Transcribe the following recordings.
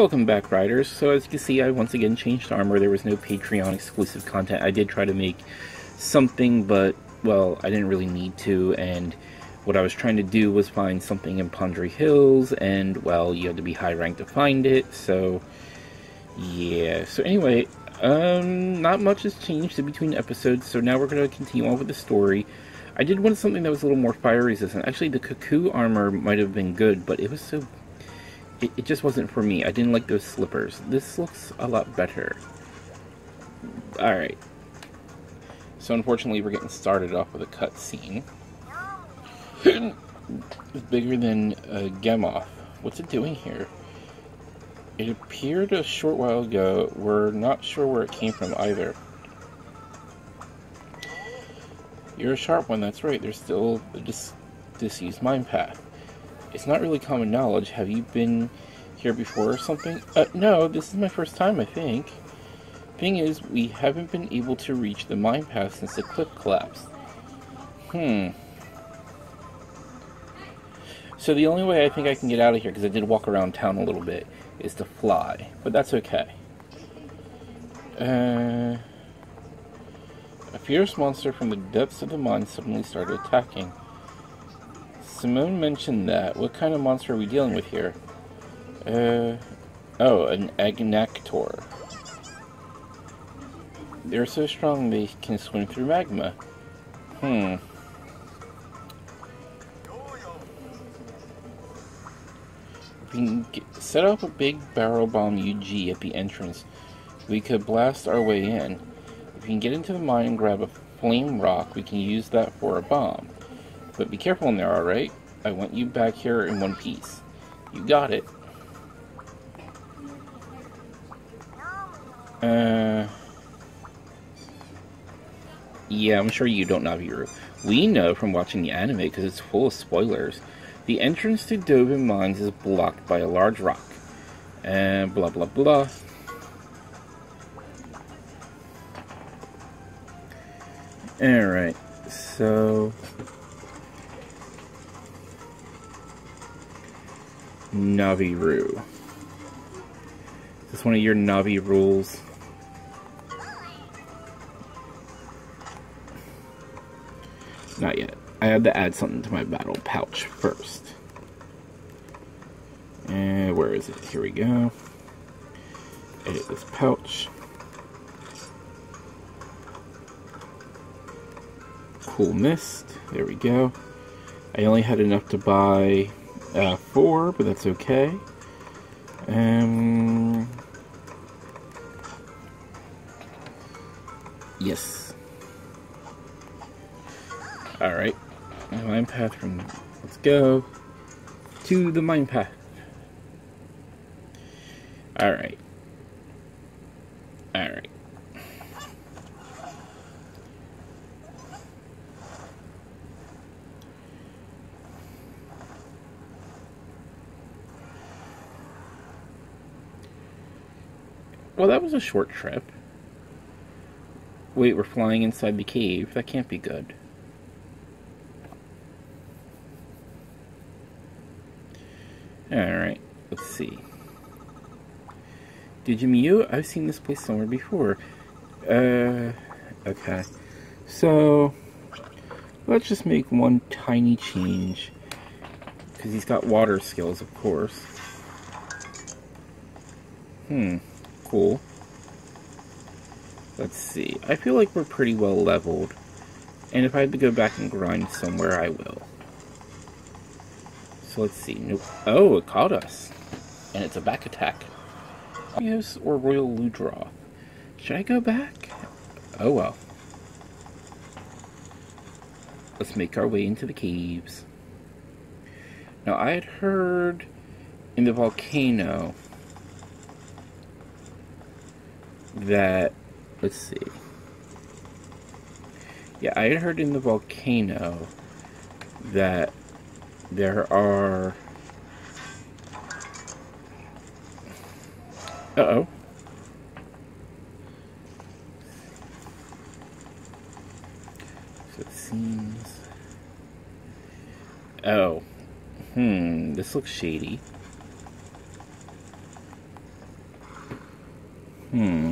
Welcome back, Riders. So as you can see, I once again changed armor. There was no Patreon exclusive content. I did try to make something, but, well, I didn't really need to, and what I was trying to do was find something in Pondry Hills, and, well, you had to be high ranked to find it, so, yeah. So anyway, um, not much has changed in between episodes, so now we're going to continue on with the story. I did want something that was a little more fire resistant. Actually, the Cuckoo armor might have been good, but it was so... It, it just wasn't for me. I didn't like those slippers. This looks a lot better. Alright. So unfortunately, we're getting started off with a cutscene. it's bigger than uh, Gammoth. What's it doing here? It appeared a short while ago. We're not sure where it came from either. You're a sharp one, that's right. There's still a dis disused mine path. It's not really common knowledge. Have you been here before or something? Uh, no, this is my first time, I think. Thing is, we haven't been able to reach the mine path since the cliff collapsed. Hmm. So the only way I think I can get out of here, because I did walk around town a little bit, is to fly. But that's okay. Uh... A fierce monster from the depths of the mine suddenly started attacking. Simone mentioned that. What kind of monster are we dealing with here? Uh, oh, an Agnaktor. They're so strong they can swim through magma. Hmm. We can get, set up a big barrel bomb UG at the entrance. We could blast our way in. If we can get into the mine and grab a flame rock, we can use that for a bomb. But be careful in there, alright? I want you back here in one piece. You got it. Uh... Yeah, I'm sure you don't, know Navirou. We know from watching the anime because it's full of spoilers. The entrance to Dovan Mines is blocked by a large rock. And blah blah blah. Alright, so... Navi-Ru. Is this one of your Navi rules? Not yet. I had to add something to my battle pouch first. And where is it? Here we go. Edit this pouch. Cool Mist. There we go. I only had enough to buy uh, four, but that's okay. Um, yes. Alright. Mine path from. Let's go to the mine path. Alright. Alright. Well, that was a short trip. Wait, we're flying inside the cave. That can't be good. Alright, let's see. Digimyu? I've seen this place somewhere before. Uh, okay. So, let's just make one tiny change. Because he's got water skills, of course. Hmm cool. Let's see. I feel like we're pretty well leveled. And if I have to go back and grind somewhere, I will. So let's see. Nope. Oh, it caught us. And it's a back attack. Yes, or Royal Ludroth. Should I go back? Oh well. Let's make our way into the caves. Now, I had heard in the volcano that let's see. Yeah, I had heard in the volcano that there are Uh oh. So it seems. Oh. Hmm, this looks shady. Hmm.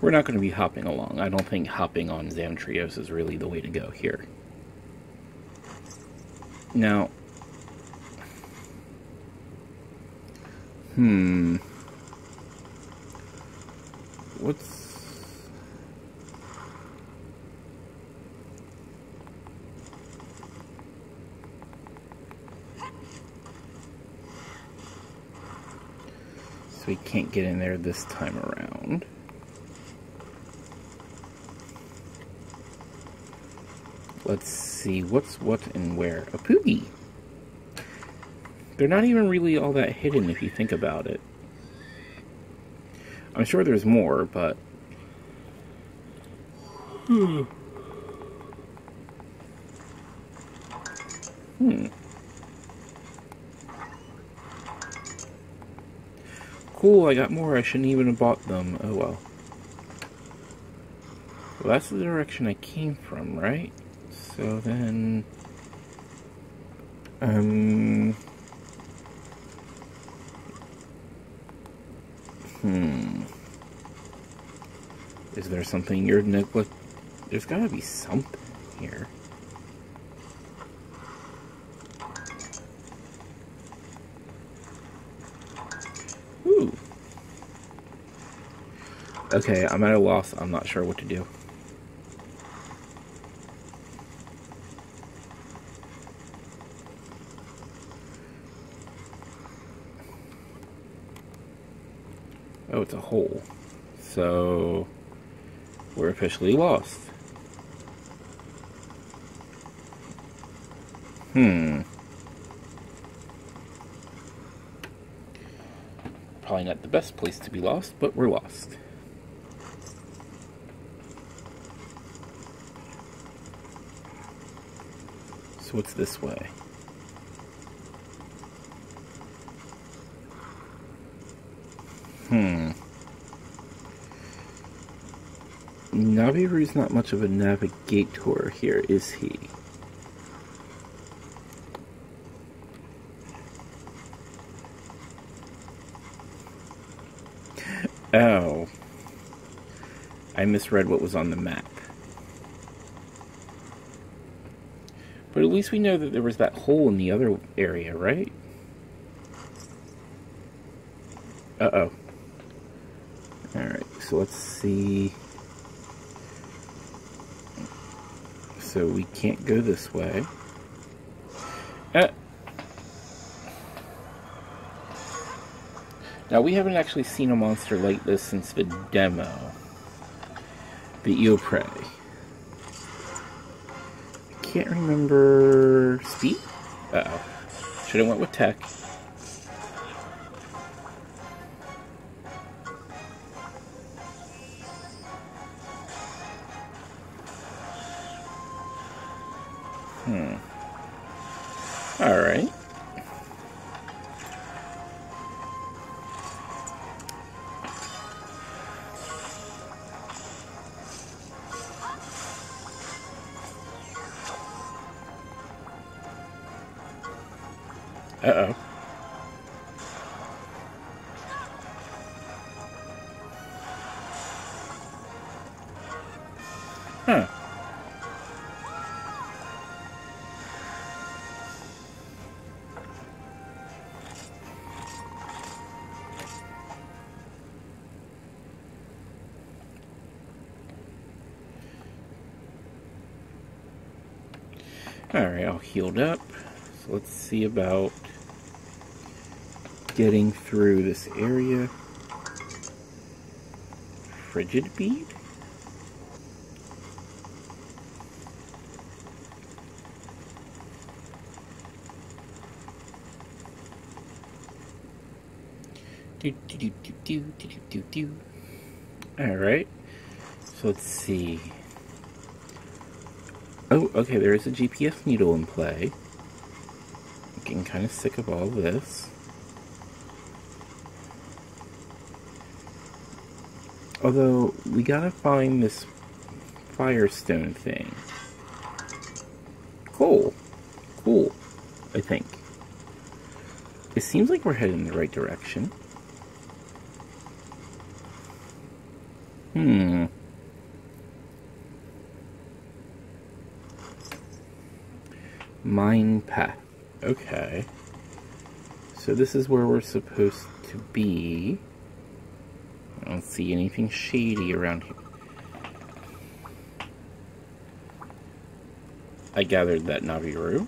We're not going to be hopping along. I don't think hopping on Zamtrios is really the way to go here. Now, hmm, what's so we can't get in there this time around. Let's see, what's what and where? A Poogie! They're not even really all that hidden if you think about it. I'm sure there's more, but... Hmm. Hmm. Cool, I got more. I shouldn't even have bought them. Oh well. Well, that's the direction I came from, right? So then, um, hmm, is there something you're neglect? There's got to be something here. Okay, I'm at a loss. I'm not sure what to do. Oh, it's a hole. So, we're officially lost. Hmm. Probably not the best place to be lost, but we're lost. So what's this way? Hmm. Navirou's not much of a navigator here, is he? Oh. I misread what was on the map. But at least we know that there was that hole in the other area, right? Uh-oh. Let's see. So we can't go this way. Uh, now we haven't actually seen a monster like this since the demo. The Ioprey. I can't remember speed? Uh-oh. Should have went with tech. Hmm. Alright. Uh-oh. Alright, all healed up. So let's see about getting through this area. Frigid bead? Do, do, do, do, do, do, do, do. Alright. So let's see. Oh, okay, there is a GPS needle in play. I'm getting kind of sick of all this. Although, we gotta find this Firestone thing. Cool. Cool, I think. It seems like we're heading in the right direction. Hmm. Mine path. Okay. So this is where we're supposed to be. I don't see anything shady around here. I gathered that Navirou.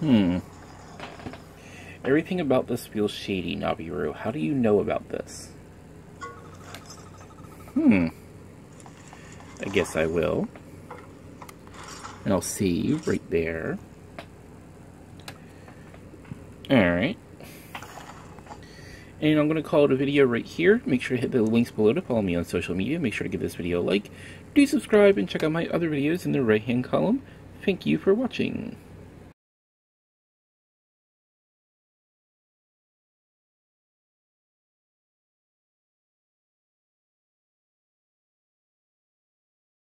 Hmm. Everything about this feels shady, Navirou. How do you know about this? Hmm. Guess I will. And I'll see you right there. Alright. And I'm going to call it a video right here. Make sure to hit the links below to follow me on social media. Make sure to give this video a like. Do subscribe and check out my other videos in the right hand column. Thank you for watching.